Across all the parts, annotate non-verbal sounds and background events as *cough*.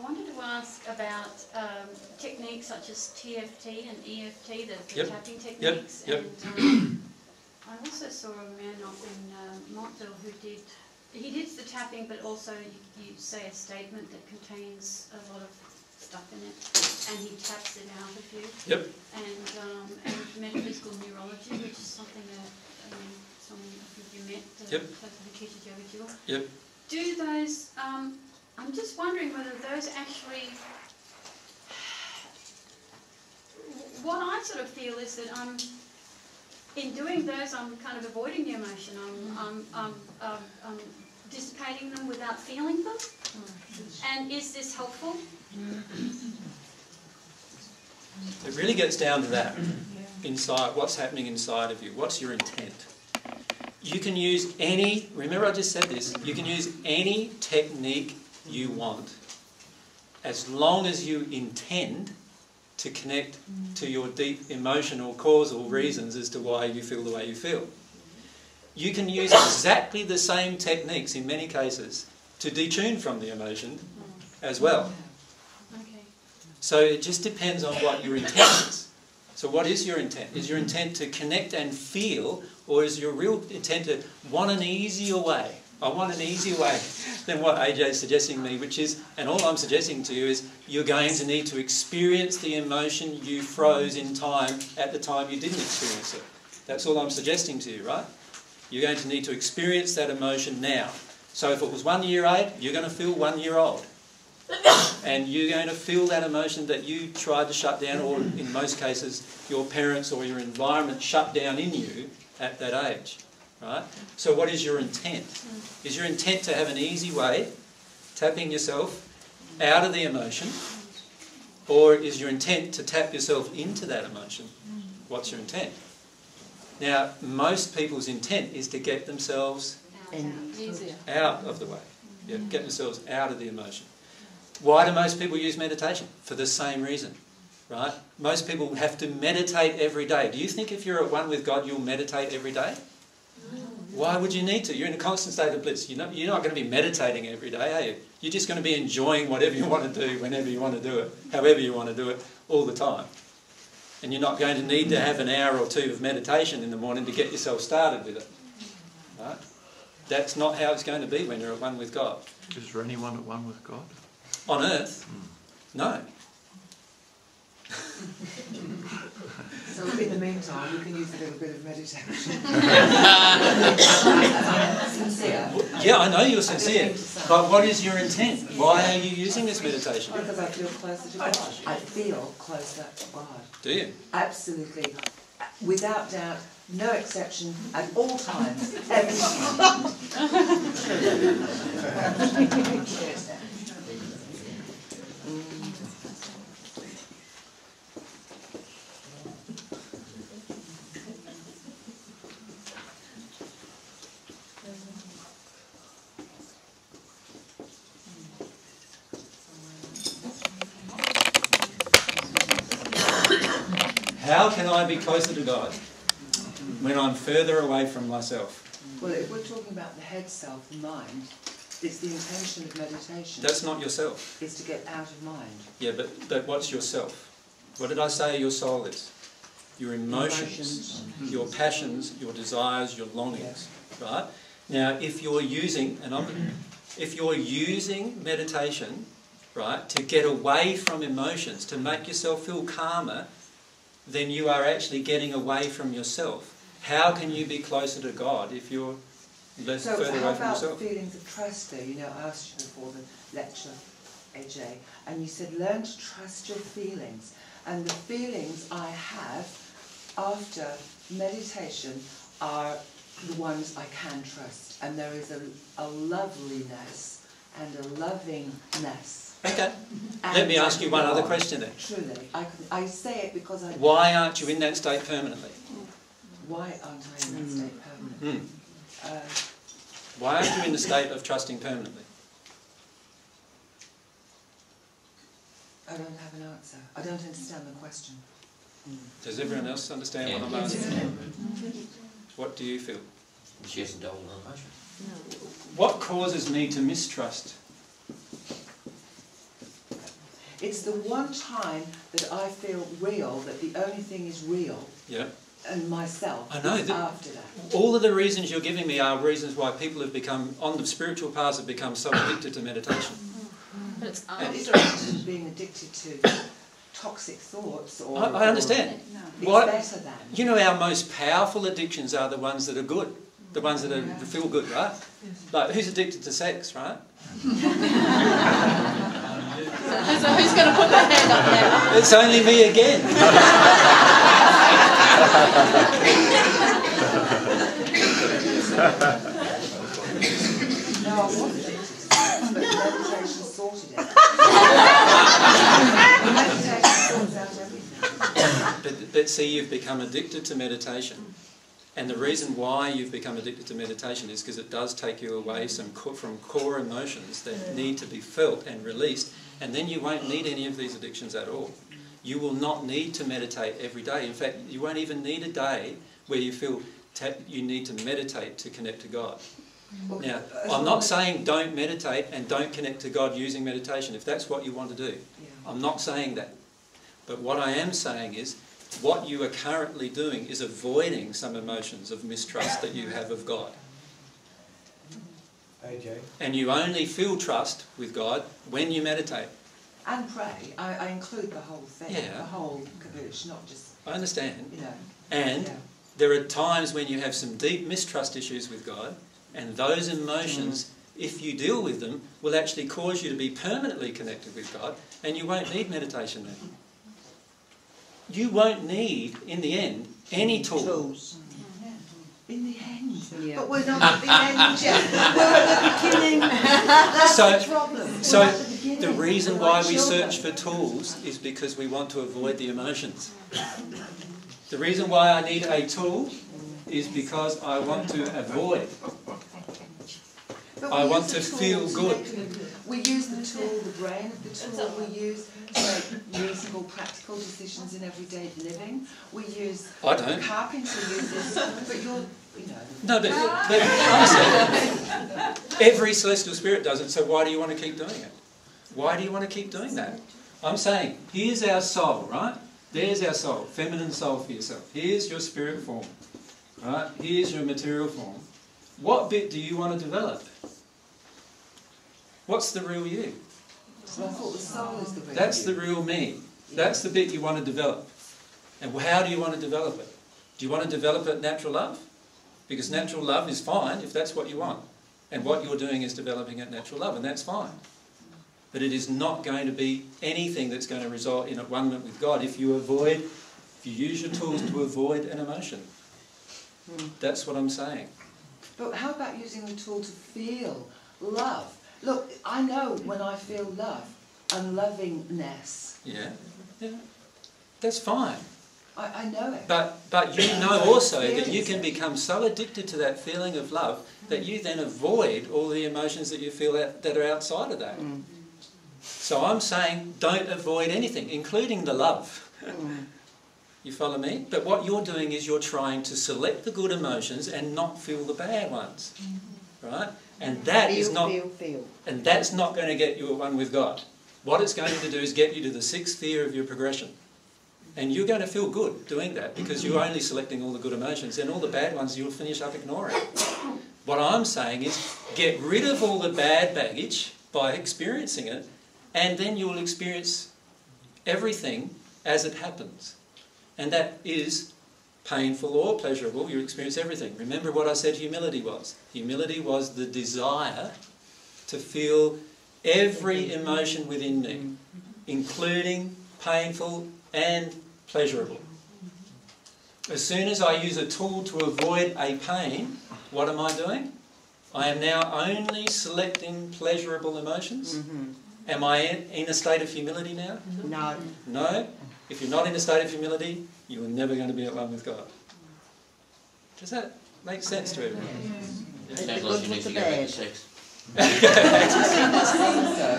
I wanted to ask about um, techniques such as TFT and EFT, the, the Yep. tapping techniques. yep. And um, I also saw a man up in uh, Montville who did, he did the tapping, but also you, you say a statement that contains a lot of stuff in it, and he taps it out of you. Yep. And, um, and metaphysical neurology, which is something that um, someone I think you met, the Yep. person who teaches yoga Jill. Yep. Do those, um, I'm just wondering whether those actually, what I sort of feel is that I'm, in doing those, I'm kind of avoiding the emotion. I'm, I'm, I'm, um, I'm dissipating them without feeling them. And is this helpful? It really gets down to that inside, what's happening inside of you. What's your intent? You can use any, remember I just said this, you can use any technique you want as long as you intend to connect mm. to your deep emotional causal reasons as to why you feel the way you feel. You can use exactly the same techniques in many cases to detune from the emotion as well. So it just depends on what your intent is. So what is your intent? Is your mm-hmm. intent to connect and feel, or is your real intent to want an easier way? I want an easier way than what AJ is suggesting me, which is, and all I'm suggesting to you is, you're going to need to experience the emotion you froze in time at the time you didn't experience it. That's all I'm suggesting to you, right? You're going to need to experience that emotion now. So if it was one year old, you're going to feel one year old *coughs* and you're going to feel that emotion that you tried to shut down, or in most cases, your parents or your environment shut down in you at that age. Right? So, what is your intent? Mm. Is your intent to have an easy way, tapping yourself out of the emotion, or is your intent to tap yourself into that emotion? Mm. What's your intent? Now, most people's intent is to get themselves out of the way, yeah, mm. get themselves out of the emotion. Why do most people use meditation? For the same reason, right? Most people have to meditate every day. Do you think if you're at one with God, you'll meditate every day? Why would you need to? You're in a constant state of bliss. You're not, you're not going to be meditating every day, are you? You're just going to be enjoying whatever you want to do, whenever you want to do it, however you want to do it, all the time. And you're not going to need to have an hour or two of meditation in the morning to get yourself started with it. Right? That's not how it's going to be when you're at one with God. Is there anyone at one with God? On earth? Hmm. No. *laughs* So in the meantime, you can use a little bit of meditation. *laughs* Sincere. Yeah, I know you're sincere. need to say. But what is your intent? Why are you using this meditation? Because I feel closer to God. I feel closer to God. Do you? Absolutely. Without doubt, no exception, at all times, *laughs* every time. *laughs* How can I be closer to God when I'm further away from myself? Well, if we're talking about the head self, the mind, it's the intention of meditation That's not yourself. It's to get out of mind. Yeah, but, but what's yourself? What did I say your soul is? Your emotions, your passions, your desires, your longings. Right? Now, if you're using, and I'm, if you're using meditation, right, to get away from emotions, to make yourself feel calmer, then you are actually getting away from yourself. How can you be closer to God if you're less So further away from about yourself? feelings of trust though? You know, I asked you before the lecture, AJ, and you said learn to trust your feelings. And the feelings I have after meditation are the ones I can trust. And there is a, a loveliness and a lovingness. Okay. Let me ask you one other question then. Truly, I, can, I say it because I. Why aren't you in that state permanently? Why aren't I in that state permanently? Hmm. Uh, Why aren't you in the state of trusting permanently? I don't have an answer. I don't understand the question. Does everyone else understand what I'm asking? What do you feel? She hasn't dealt with her emotions. What causes me to mistrust? It's the one time that I feel real, that the only thing is real, Yeah. and myself. I know is that- after that. All of the reasons you're giving me are reasons why people have become, on the spiritual paths, have become so addicted to meditation. But it's But it's being addicted to toxic thoughts or. I, I understand. or- It's What, better than. you know, our most powerful addictions are the ones that are good, the ones that are, that feel good, right? Like, who's addicted to sex, right? *laughs* so who's going to put their hand up *laughs* now? It's only me again. No, I was addicted to sex, but meditation sorted it. meditation sorts out everything. But, but see, you've become addicted to meditation. And the reason why you've become addicted to meditation is because it does take you away some co- from core emotions that need to be felt and released. And then you won't need any of these addictions at all. You will not need to meditate every day. In fact, you won't even need a day where you feel you need to meditate to connect to God. Now, I'm not saying don't meditate and don't connect to God using meditation if that's what you want to do. I'm not saying that. But what I am saying is what you are currently doing is avoiding some emotions of mistrust that you have of God. AJ, And you only feel trust with God when you meditate. And pray. I, I include the whole thing, Yeah. the whole caboose, not just, I understand. you know. And yeah. there are times when you have some deep mistrust issues with God, and those emotions, mm. if you deal with them, will actually cause you to be permanently connected with God, and you won't need meditation then. You won't need, in the end, any tool. Mm-hmm. In the end. Yeah. But we're not at *laughs* the end yet. We're at the beginning. *laughs* That's So- the problem. So We're at the the reason We're why we search for tools is because we want to avoid the emotions. The reason why I need a tool is because I want to avoid. I want to feel good. We use the tool, the brain of the tool, we use to make reasonable, practical decisions in everyday living. We use, I don't. carpenter uses, but you're, you know. No, but, but honestly, every celestial spirit does it, so why do you want to keep doing it? Why do you want to keep doing that? I'm saying, here's our soul, right? There's our soul, feminine soul for yourself. Here's your spirit form, right? Here's your material form. What bit do you want to develop? What's the real you? So I thought the soul is the real That's you. the real me. That's the bit you want to develop. And how do you want to develop it? Do you want to develop it natural love? Because natural love is fine if that's what you want. And what you're doing is developing it natural love, and that's fine. But it is not going to be anything that's going to result in at one with God if you avoid, if you use your tools to avoid an emotion. Hmm. That's what I'm saying. But how about using the tool to feel love? Look, I know when I feel love and lovingness. Yeah? Yeah. That's fine. I, I know it. But, but you know also that you can become so addicted to that feeling of love that you then avoid all the emotions that you feel that, that are outside of that. Mm. So I'm saying don't avoid anything, including the love. Mm. you follow me? But what you're doing is you're trying to select the good emotions and not feel the bad ones. Mm-hmm. Right? And that is feel, not feel, feel. and that's not going to get you at one with God. What it's going to do is get you to the sixth sphere of your progression. And you're going to feel good doing that because you're only selecting all the good emotions and all the bad ones you'll finish up ignoring. *coughs* What I'm saying is get rid of all the bad baggage by experiencing it and then you'll experience everything as it happens. And that is painful or pleasurable, you experience everything. Remember what I said humility was. Humility was the desire to feel every emotion within me, mm-hmm. including painful and pleasurable. As soon as I use a tool to avoid a pain, what am I doing? I am now only selecting pleasurable emotions. Mm-hmm. Am I in, in a state of humility now? No. No. If you're not in a state of humility, you are never going to be at one with God. Does that make sense to everyone? It's Sounds like you need to go back to sex. It would so.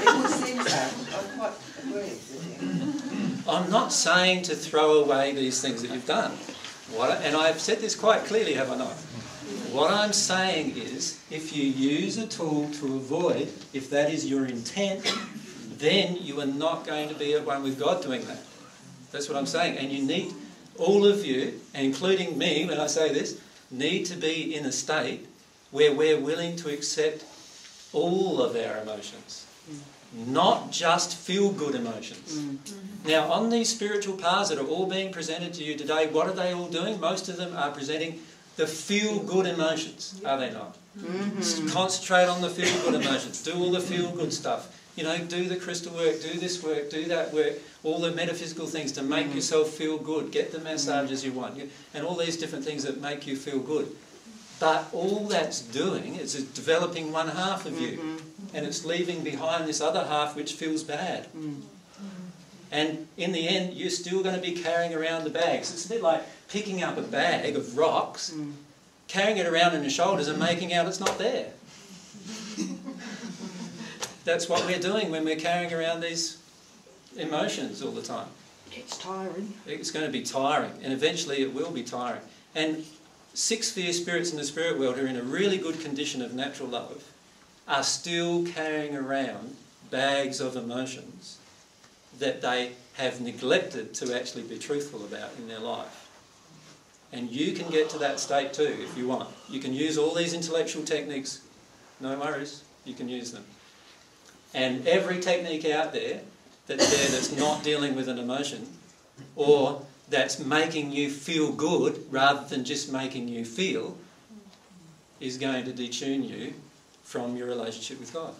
It would seem so. I quite agree with you. I'm not saying to throw away these things that you've done. What I, and I've said this quite clearly, have I not? What I'm saying is, if you use a tool to avoid, if that is your intent, then you are not going to be at one with God doing that. That's what I'm saying. And you need, all of you, including me when I say this, need to be in a state where we're willing to accept all of our emotions, not just feel good emotions. Mm. Now, on these spiritual paths that are all being presented to you today, what are they all doing? Most of them are presenting the feel good emotions, are they not? Mm-hmm. Concentrate on the feel good emotions, do all the feel good stuff. You know, do the crystal work, do this work, do that work, all the metaphysical things to make mm-hmm. yourself feel good, get the massages you want, and all these different things that make you feel good. But all that's doing is it's developing one half of you, mm-hmm. and it's leaving behind this other half which feels bad. Mm. And in the end, you're still going to be carrying around the bags. It's a bit like picking up a bag of rocks, mm. carrying it around on your shoulders, and making out it's not there. That's what we're doing when we're carrying around these emotions all the time. It's tiring. It's going to be tiring, and eventually it will be tiring. And sixth sphere spirits in the spirit world who are in a really good condition of natural love are still carrying around bags of emotions that they have neglected to actually be truthful about in their life. And you can get to that state too if you want. You can use all these intellectual techniques, no worries, you can use them. And every technique out there that's there that's not dealing with an emotion or that's making you feel good rather than just making you feel is going to detune you from your relationship with God.